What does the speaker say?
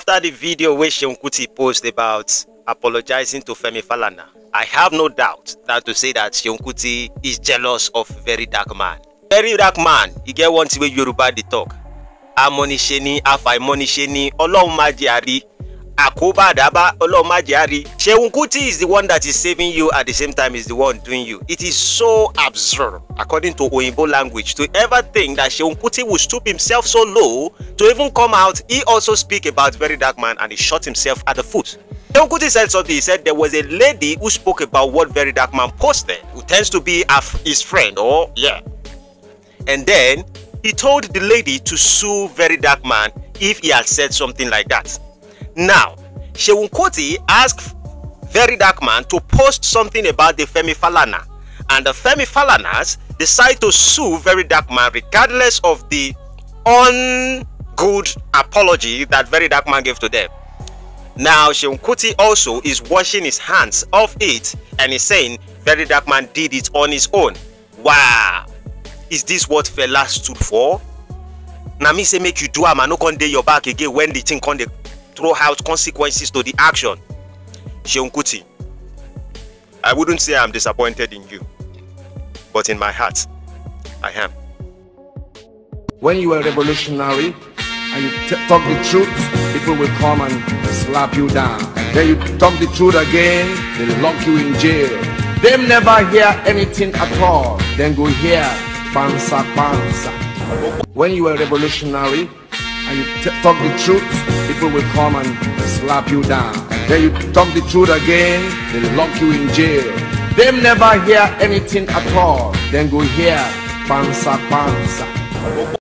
After the video wey Seun Kuti post about apologizing to Femi Falana, I have no doubt that to say that Seun is jealous of very dark man. Very dark man, e get one thing wey Yoruba dey talk. Amọ̀nìṣe ni, àfàìmọ̀nìṣe ni, Ọlọ́run má jẹ́ a rí. Àkóbá àdábá, Ọlọ́run má jẹ́ a rí. Seun Kuti is the one that is saving you at the same time is the one doing you. It is so absurd, according to Oyinbo language, to ever think that Seun Kuti will stoop himself so low to even come out. He also speak about very dark man and he shot himself at the foot. Kuti said something. He said there was a lady who spoke about what very dark man posted, who tends to be his friend, or yeah. And then he told the lady to sue very dark man if he had said something like that. Now, Seun Kuti asked very dark man to post something about the Femi Falana, and the Femi Falanas decide to sue very dark man regardless of the ungood apology that very dark man gave to them. Now, Seun Kuti also is washing his hands of it and is saying very dark man did it on his own. Wow, is this what Fela stood for? Na me say make you do am and no come dey your back again when the thing come dey throw out consequences to the action. Kuti, I wouldn't say I'm disappointed in you, but in my heart, I am. When you are revolutionary and you talk the truth, people will come and slap you down. Then you talk the truth again, they lock you in jail. Them never hear anything at all. Then go hear pansa pansa. When you are revolutionary and you t- talk the truth, people will come and slap you down. Then you talk the truth again, they lock you in jail. Them never hear anything at all. Then go hear pansa pansa.